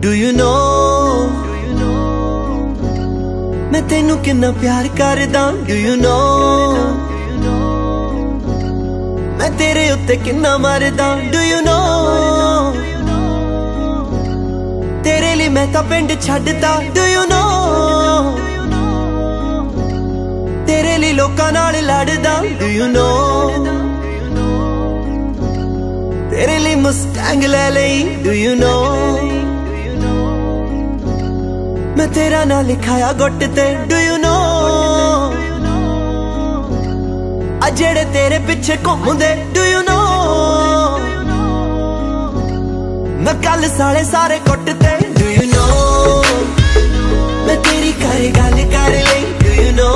Do you ਨੋ ਮੈਂ ਤੈਨੂੰ ਕਿੰਨਾ ਪਿਆਰ ਕਰਦਾ ਡੂ ਯੂ ਨੋ ਮੈਂ ਤੇਰੇ ਉੱਤੇ ਕਿੰਨਾ ਮਰਦਾ ਡੂ ਯੂ ਨੋ ਤੇਰੇ ਲਈ ਮੈਂ ਤਾਂ ਪਿੰਡ ਛੱਡਦਾ ਡੂ ਯੂ ਨੋ ਤੇਰੇ ਲਈ ਲੋਕਾਂ ਨਾਲ ਲੜਦਾ ਡੂ ਯੂ ਨੋ ਤੇਰੇ ਲਈ ਮਸਟੈਂਗ ਲੈ ਲਈ ਡੂ ਯੂ ਨੋ ਮੈਂ ਤੇਰਾ ਨਾਂ ਲਿਖਾਇਆ ਗੁੱਟ ਤੇ। ਡੂ ਯੂ ਨੋ ਆ ਜਿਹੜੇ ਤੇਰੇ ਪਿੱਛੇ ਘੁੰਮਦੇ ਡੂ ਯੂ ਨੋ ਮੈਂ ਕੱਲ ਸਾਲੇ ਸਾਰੇ ਕੁੱਟ ਤੇ। ਡੂ ਯੂ ਨੋ ਮੈਂ ਤੇਰੀ ਘਰ ਗੱਲ ਕਰ ਲਈ। ਡੂ ਯੂ ਨੋ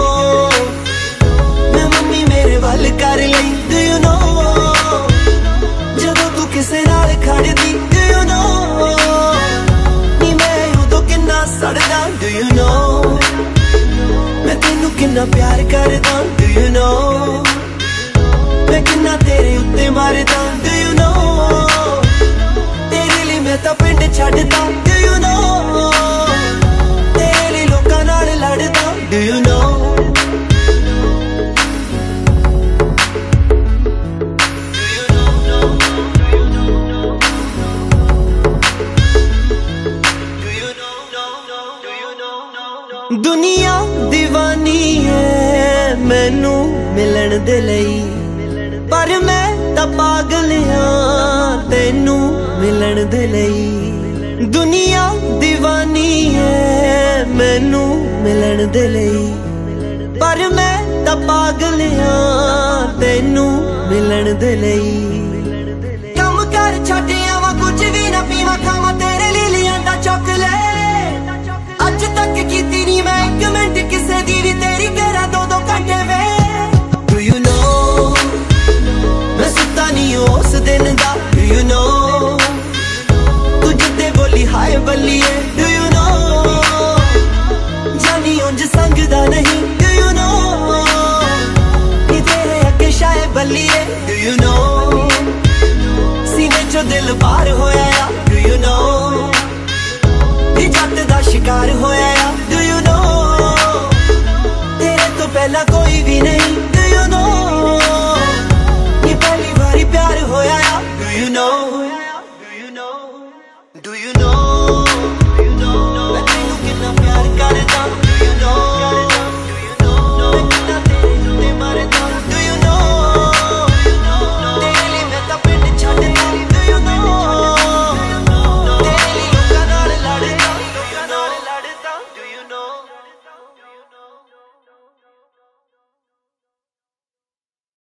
ਕਿੰਨਾ ਪਿਆਰ ਕਰਦਾ ਡੂ ਯੂ ਨੋ ਮੈਂ ਕਿੰਨਾ ਤੇਰੇ ਉੱਤੇ ਮਰਦਾ ਡੂ ਦੁਨੀਆ دیਵਾਨੀ ਐ ਮੈਨੂੰ ਮਿਲਣ ਦੇ ਲਈ। ਪਰ ਮੈਂ ਤਾਂ ਪਾਗਲ ਹਾਂ ਤੈਨੂੰ ਮਿਲਣ ਦੇ ਲਈ। ਦੁਨੀਆ دیਵਾਨੀ ਐ ਮੈਨੂੰ ਮਿਲਣ ਦੇ ਲਈ। ਪਰ ਮੈਂ ਤਾਂ ਪਾਗਲ ਹਾਂ ਤੈਨੂੰ ਮਿਲਣ ਦੇ ਲਈ। ਕੰਮ ਕਰ ਛੱਡਿਆ ਵਾ ਕੁਝ ਵੀ ਨਾ ਪੀਵਾ, ਖਾਵਾਂ ਬੱਲੀਏ ਡੂ ਯੂ ਨੋ ਜਾਨੀ ਉਂਝ ਸੰਗਦਾ ਨਹੀਂ ਡੂ ਯੂ ਨੋ ਕਿ ਤੇਰੇ ਅੱਗੇ ਸ਼ਾਇ ਬੱਲੀਏ ਡੂ ਯੂ ਨੋ ਸੀਨੇ ਚੋਂ ਦਿਲ ਬਾਹਰ ਹੋਇਆ ਆ ਡੂ ਯੂ ਨੋ ਇਹ ਜੱਟ ਦਾ ਸ਼ਿਕਾਰ ਹੋਇਆ ਆ।